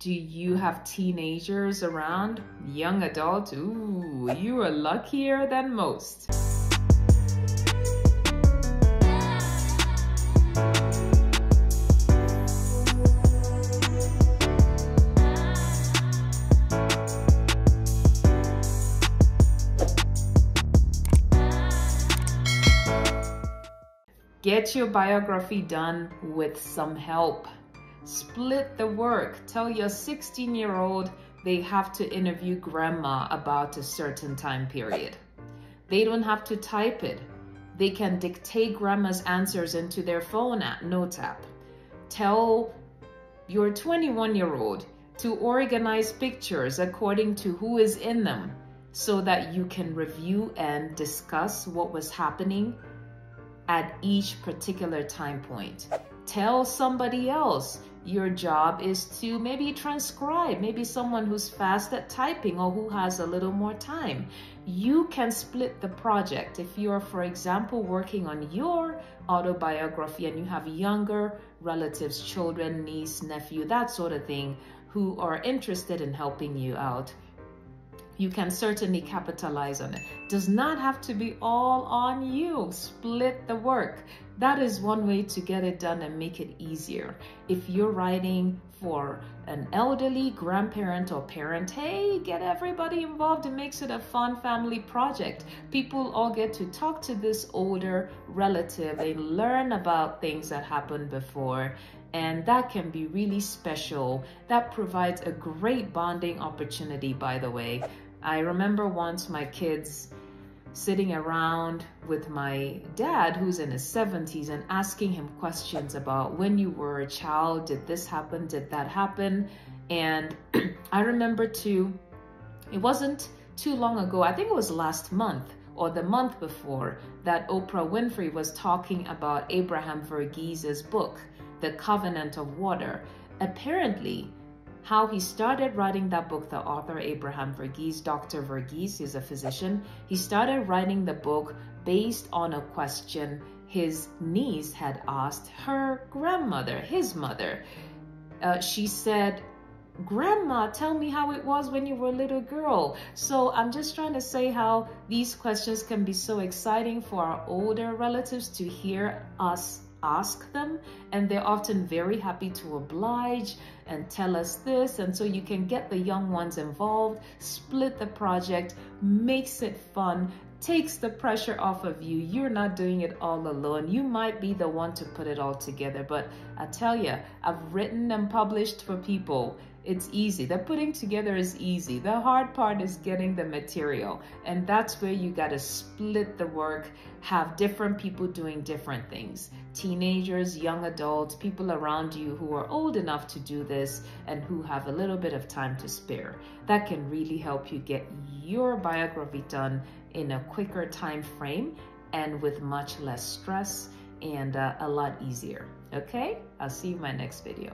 Do you have teenagers around? Young adults? Ooh, you are luckier than most. Get your biography done with some help. Split the work. Tell your 16 year old they have to interview grandma about a certain time period. They don't have to type it. They can dictate grandma's answers into their phone at note. Tell your 21 year old to organize pictures according to who is in them so that you can review and discuss what was happening at each particular time point. Tell somebody else your job is to maybe transcribe, maybe someone who's fast at typing or who has a little more time. You can split the project. If you're, for example, working on your autobiography and you have younger relatives, children, niece, nephew, that sort of thing, who are interested in helping you out, you can certainly capitalize on it. Does not have to be all on you. Split the work. That is one way to get it done and make it easier. If you're writing for an elderly grandparent or parent, hey, get everybody involved. It makes it a fun family project. People all get to talk to this older relative They learn about things that happened before and that can be really special. That provides a great bonding opportunity, by the way. I remember once my kids sitting around with my dad who's in his 70s and asking him questions about when you were a child, did this happen, did that happen? And I remember too, it wasn't too long ago, I think it was last month or the month before, that Oprah Winfrey was talking about Abraham Verghese's book, The Covenant of Water. Apparently, how he started writing that book, the author Abraham Verghese, Dr. Verghese is a physician. He started writing the book based on a question his niece had asked her grandmother, his mother. Uh, she said, Grandma, tell me how it was when you were a little girl. So I'm just trying to say how these questions can be so exciting for our older relatives to hear us ask them and they're often very happy to oblige and tell us this and so you can get the young ones involved split the project makes it fun takes the pressure off of you. You're not doing it all alone. You might be the one to put it all together but i tell you i've written and published for people it's easy. The putting together is easy. The hard part is getting the material. And that's where you got to split the work, have different people doing different things. Teenagers, young adults, people around you who are old enough to do this and who have a little bit of time to spare. That can really help you get your biography done in a quicker time frame and with much less stress and uh, a lot easier. Okay? I'll see you in my next video.